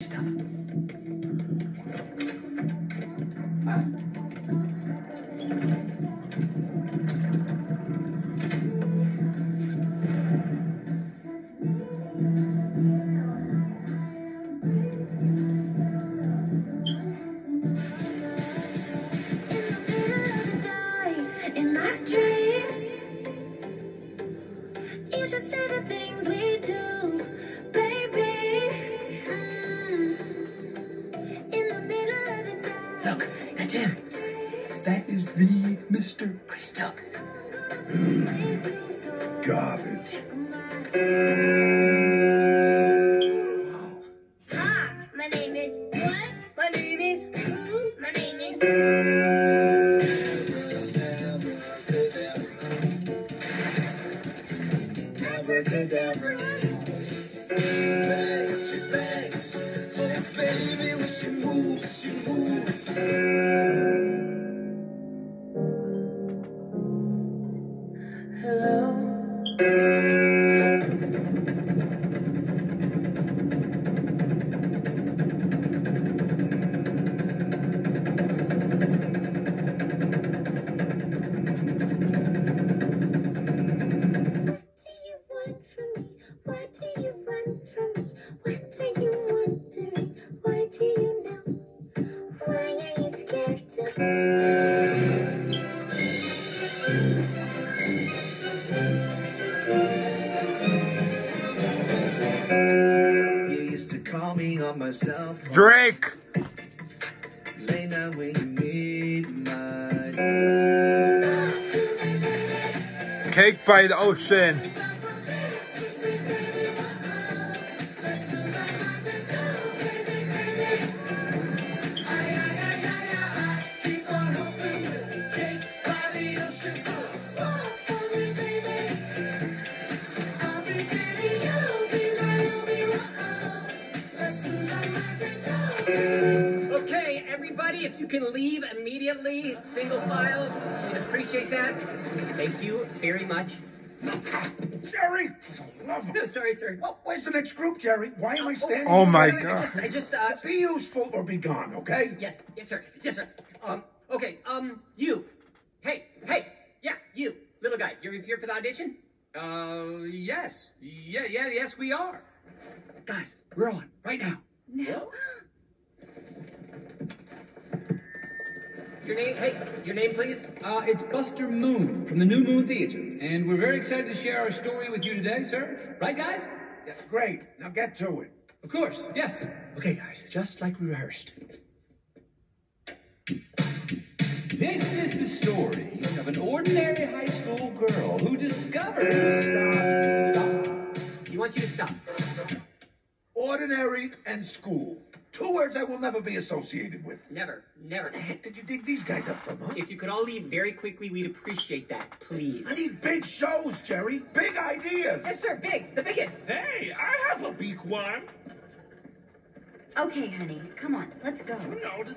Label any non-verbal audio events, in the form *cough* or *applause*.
stuff. That's him. That is the Mr. Crystal. Garbage. Hi, my name is what? My name is who? My name is. Hello. What do you want from me? Why do you me on my cell phone. Drake. Late night when you need my. Cake by the ocean. Everybody, if you can leave immediately, single file, we'd appreciate that. Thank you very much. Jerry! Love *laughs* 'em. No, sorry, sir. Well, where's the next group, Jerry? Why am I standing Oh here? my I God. just, I just, uh, Be useful or be gone, okay? yes, yes, sir, yes, sir. Um, okay, um, you. Hey, hey, yeah, you, little guy, you're here for the audition? Uh, yes. Yeah, yeah, yes, we are. Guys, we're on, right now. No. Your name, hey, your name, please? Uh, it's Buster Moon from the New Moon Theater, and we're very excited to share our story with you today, sir. Right, guys? Yeah, great. Now get to it. Of course, yes. Okay, guys, just like we rehearsed. This is the story of an ordinary high school girl who discovers. He wants you to stop. Ordinary and school. Two words I will never be associated with. Never, never. Where the heck did you dig these guys up from, huh? If you could all leave very quickly, we'd appreciate that, please. I need big shows, Jerry. Big ideas. Yes, sir, big, the biggest. Hey, I have a big one. Okay, honey, come on, let's go. No, the